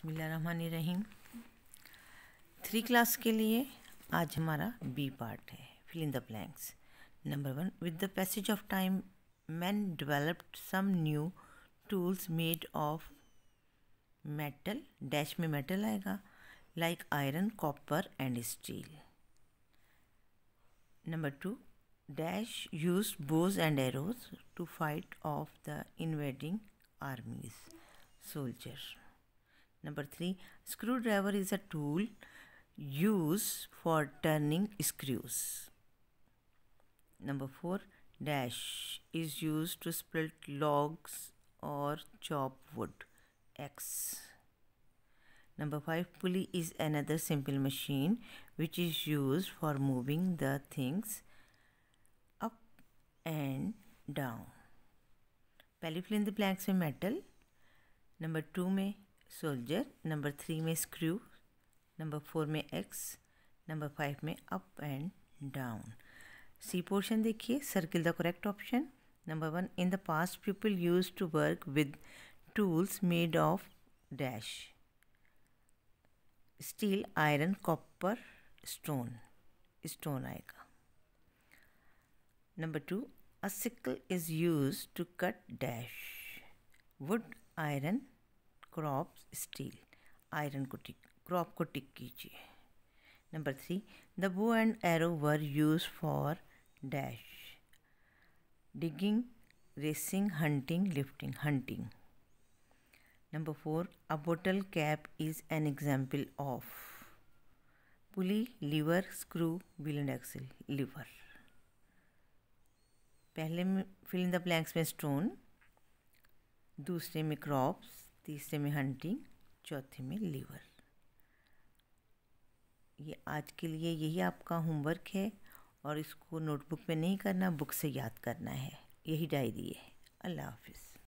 बिस्मिल्लाहिर्रहमानिर्रहीम। Three class के लिए आज हमारा बी पार्ट है, fill in the blanks. Number one, with the passage of time, man developed some new tools made of metal, dash में metal आएगा, like iron, copper and steel. Number two, dash use bows and arrows to fight off the invading armies soldier Number 3. Screwdriver is a tool used for turning screws. Number 4. Dash is used to split logs or chop wood. X. Number 5. Pulley is another simple machine which is used for moving the things up and down. पहली fill in the blanks में metal number two में soldier number three में screw number four में axe number five में up and down C portion देखिए circle the correct option number one in the past people use to work with tools made of dash steel iron copper stone stone आएगा. Number two a sickle is use to cut dash wood iron crop steel, iron को टिक, crop को tick कीजिए। Number three, the bow and arrow were use for dash. Digging, racing, hunting, lifting, hunting. Number four, a bottle cap is an example of. Pulley, lever, screw, wheel and axle, lever. पहले में, fill in the blanks में stone, दूसरे में crops तीसरे में hunting चौथे में liver ये आज के लिए यही आपका होमवर्क है और इसको नोटबुक में नहीं करना बुक से याद करना है. यही डायरी है. अल्लाह हाफिज़.